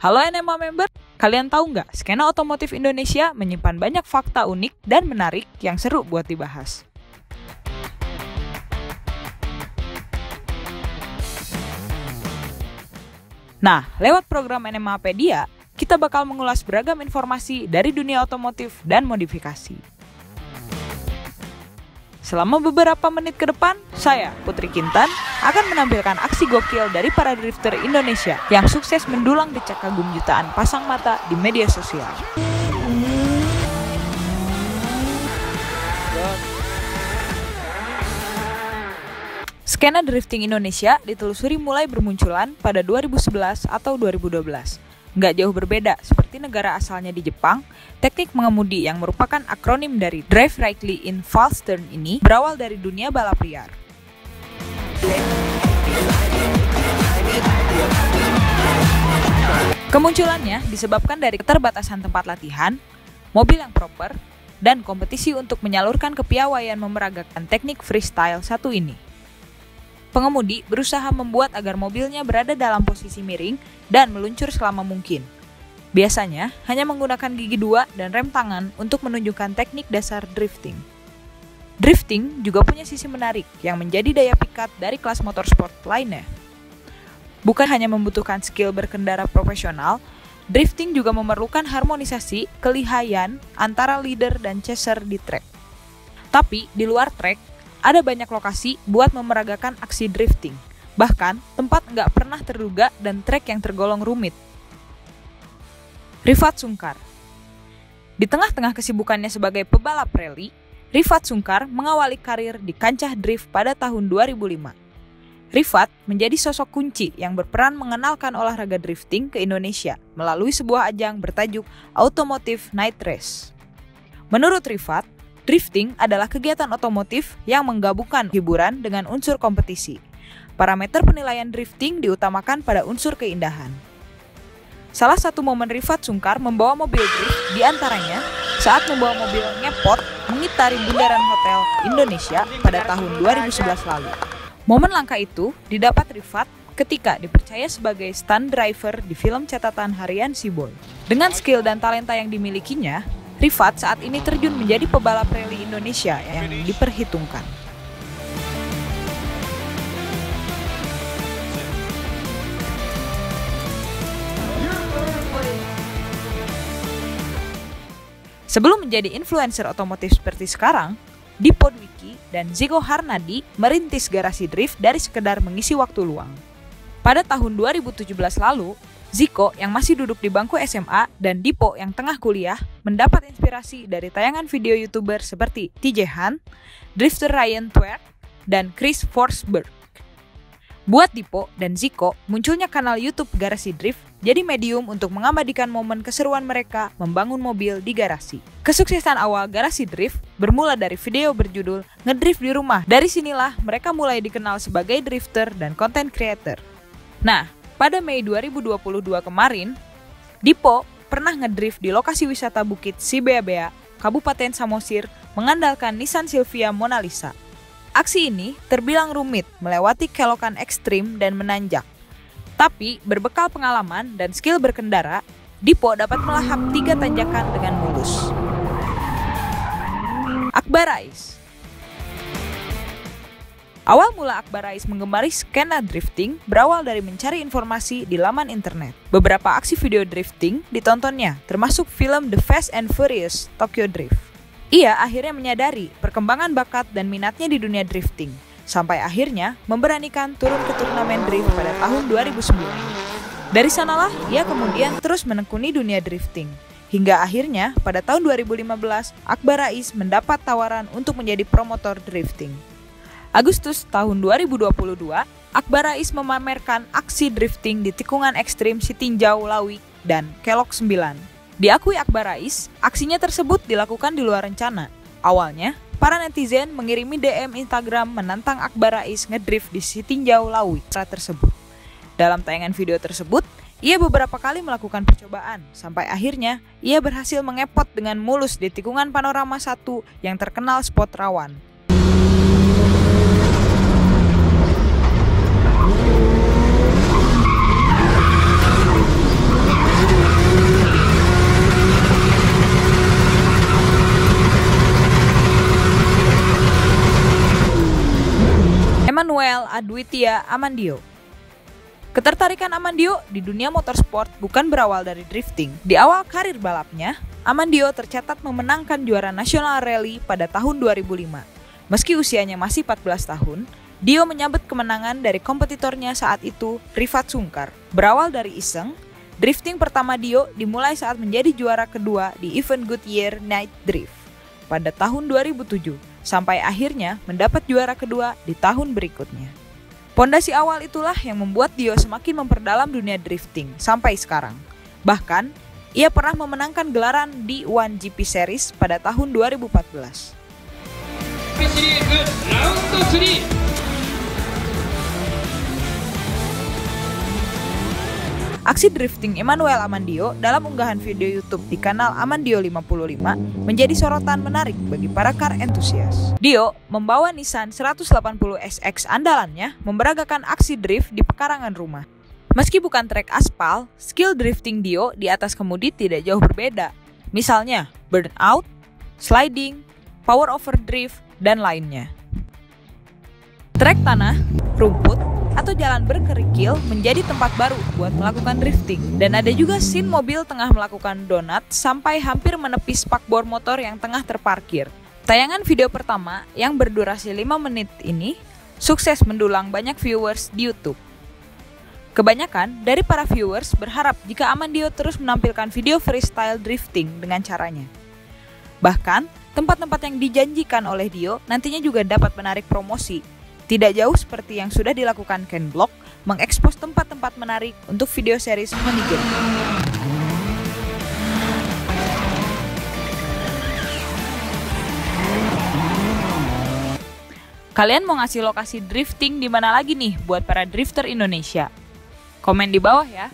Halo NMA member, kalian tahu nggak skena otomotif Indonesia menyimpan banyak fakta unik dan menarik yang seru buat dibahas. Nah, lewat program NMApedia, kita bakal mengulas beragam informasi dari dunia otomotif dan modifikasi. Selama beberapa menit ke depan, saya, Putri Kintan, akan menampilkan aksi gokil dari para drifter Indonesia yang sukses mendulang decak kagum jutaan pasang mata di media sosial. Skena drifting Indonesia ditelusuri mulai bermunculan pada 2011 atau 2012 nggak jauh berbeda seperti negara asalnya di Jepang, teknik mengemudi yang merupakan akronim dari Drive Rightly in False Turn ini berawal dari dunia balap liar. Kemunculannya disebabkan dari keterbatasan tempat latihan, mobil yang proper, dan kompetisi untuk menyalurkan kepiawaian memeragakan teknik freestyle satu ini. Pengemudi berusaha membuat agar mobilnya berada dalam posisi miring dan meluncur selama mungkin. Biasanya hanya menggunakan gigi dua dan rem tangan untuk menunjukkan teknik dasar drifting. Drifting juga punya sisi menarik yang menjadi daya pikat dari kelas motorsport lainnya. Bukan hanya membutuhkan skill berkendara profesional, drifting juga memerlukan harmonisasi kelihayan antara leader dan chaser di track. Tapi di luar track, ada banyak lokasi buat memeragakan aksi drifting. Bahkan, tempat nggak pernah terduga dan trek yang tergolong rumit. Rifat Sungkar Di tengah-tengah kesibukannya sebagai pebalap rally, Rifat Sungkar mengawali karir di kancah drift pada tahun 2005. Rifat menjadi sosok kunci yang berperan mengenalkan olahraga drifting ke Indonesia melalui sebuah ajang bertajuk Automotive Night Race. Menurut Rifat, Drifting adalah kegiatan otomotif yang menggabungkan hiburan dengan unsur kompetisi. Parameter penilaian drifting diutamakan pada unsur keindahan. Salah satu momen Rifat Sungkar membawa mobil drift di antaranya saat membawa mobil ngepot mengitari bundaran hotel Indonesia pada tahun 2011 lalu. Momen langka itu didapat Rifat ketika dipercaya sebagai stunt driver di film catatan harian Siboy. Dengan skill dan talenta yang dimilikinya, Rifat saat ini terjun menjadi pebalap rally Indonesia yang diperhitungkan. Sebelum menjadi influencer otomotif seperti sekarang, Dipo Dwiki dan Zico Harnadi merintis garasi drift dari sekedar mengisi waktu luang. Pada tahun 2017 lalu, Ziko yang masih duduk di bangku SMA dan Dipo yang tengah kuliah mendapat inspirasi dari tayangan video YouTuber seperti TJ Han, Drifter Ryan Twerk, dan Chris Forsberg. Buat Dipo dan Ziko, munculnya kanal YouTube Garasi Drift jadi medium untuk mengabadikan momen keseruan mereka membangun mobil di garasi. Kesuksesan awal Garasi Drift bermula dari video berjudul Ngedrift di Rumah. Dari sinilah mereka mulai dikenal sebagai drifter dan content creator. Nah, pada Mei 2022 kemarin, Dipo pernah ngedrift di lokasi wisata Bukit Sibeabea, Kabupaten Samosir, mengandalkan Nissan Silvia Mona Lisa. Aksi ini terbilang rumit, melewati kelokan ekstrim dan menanjak. Tapi, berbekal pengalaman dan skill berkendara, Dipo dapat melahap tiga tanjakan dengan mulus. Akbar Ais Awal mula Akbar Rais mengemari skena drifting berawal dari mencari informasi di laman internet. Beberapa aksi video drifting ditontonnya, termasuk film The Fast and Furious Tokyo Drift. Ia akhirnya menyadari perkembangan bakat dan minatnya di dunia drifting, sampai akhirnya memberanikan turun ke turnamen drift pada tahun 2009. Dari sanalah ia kemudian terus menekuni dunia drifting. Hingga akhirnya pada tahun 2015 Akbar Rais mendapat tawaran untuk menjadi promotor drifting. Agustus tahun 2022, Akbar Rais memamerkan aksi drifting di tikungan ekstrim Sitinjau Lawi dan Kelok 9. Diakui Akbar Rais, aksinya tersebut dilakukan di luar rencana. Awalnya, para netizen mengirimi DM Instagram menantang Akbar Rais ngedrift di Sitinjau Lawi saat tersebut. Dalam tayangan video tersebut, ia beberapa kali melakukan percobaan, sampai akhirnya ia berhasil mengepot dengan mulus di tikungan panorama 1 yang terkenal spot rawan. Adwitia Amandio. Ketertarikan Amandio di dunia motorsport bukan berawal dari drifting. Di awal karir balapnya, Amandio tercatat memenangkan juara nasional rally pada tahun 2005. Meski usianya masih 14 tahun, Dio menyabet kemenangan dari kompetitornya saat itu, Rifat Sungkar. Berawal dari iseng, drifting pertama Dio dimulai saat menjadi juara kedua di event Goodyear Night Drift pada tahun 2007, sampai akhirnya mendapat juara kedua di tahun berikutnya. Pondasi awal itulah yang membuat Dio semakin memperdalam dunia drifting sampai sekarang. Bahkan, ia pernah memenangkan gelaran di One GP Series pada tahun 2014. Aksi drifting Emmanuel Amandio dalam unggahan video YouTube di kanal Amandio 55 menjadi sorotan menarik bagi para car entusias. Dio membawa Nissan 180 SX andalannya memberagakan aksi drift di pekarangan rumah. Meski bukan trek aspal, skill drifting Dio di atas kemudi tidak jauh berbeda. Misalnya, burnout, sliding, power over drift, dan lainnya. Trek tanah, rumput, atau jalan berkerikil menjadi tempat baru buat melakukan drifting. Dan ada juga scene mobil tengah melakukan donat sampai hampir menepis spakbor motor yang tengah terparkir. Tayangan video pertama yang berdurasi 5 menit ini sukses mendulang banyak viewers di YouTube. Kebanyakan dari para viewers berharap jika Amandio terus menampilkan video freestyle drifting dengan caranya. Bahkan, tempat-tempat yang dijanjikan oleh Dio nantinya juga dapat menarik promosi tidak jauh seperti yang sudah dilakukan Ken Block, mengekspos tempat-tempat menarik untuk video series Money. Kalian mau ngasih lokasi drifting di mana lagi nih buat para drifter Indonesia? Komen di bawah ya.